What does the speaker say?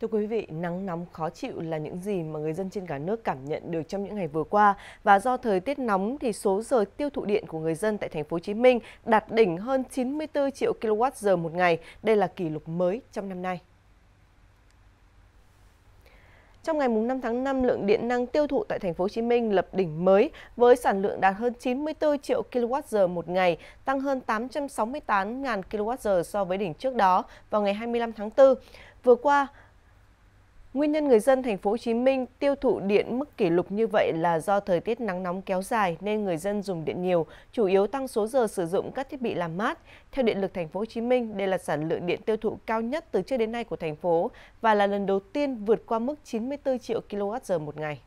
Thưa quý vị, nắng nóng khó chịu là những gì mà người dân trên cả nước cảm nhận được trong những ngày vừa qua và do thời tiết nóng thì số giờ tiêu thụ điện của người dân tại thành phố Hồ Chí Minh đạt đỉnh hơn 94 triệu kWh một ngày. Đây là kỷ lục mới trong năm nay. Trong ngày 5 tháng 5, lượng điện năng tiêu thụ tại thành phố Hồ Chí Minh lập đỉnh mới với sản lượng đạt hơn 94 triệu kWh một ngày, tăng hơn 868.000 kWh so với đỉnh trước đó vào ngày 25 tháng 4. Vừa qua, Nguyên nhân người dân thành phố Hồ Chí Minh tiêu thụ điện mức kỷ lục như vậy là do thời tiết nắng nóng kéo dài nên người dân dùng điện nhiều, chủ yếu tăng số giờ sử dụng các thiết bị làm mát. Theo Điện lực thành phố Hồ Chí Minh, đây là sản lượng điện tiêu thụ cao nhất từ trước đến nay của thành phố và là lần đầu tiên vượt qua mức 94 triệu kWh một ngày.